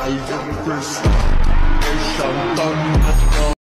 Alvin Chris, Chantal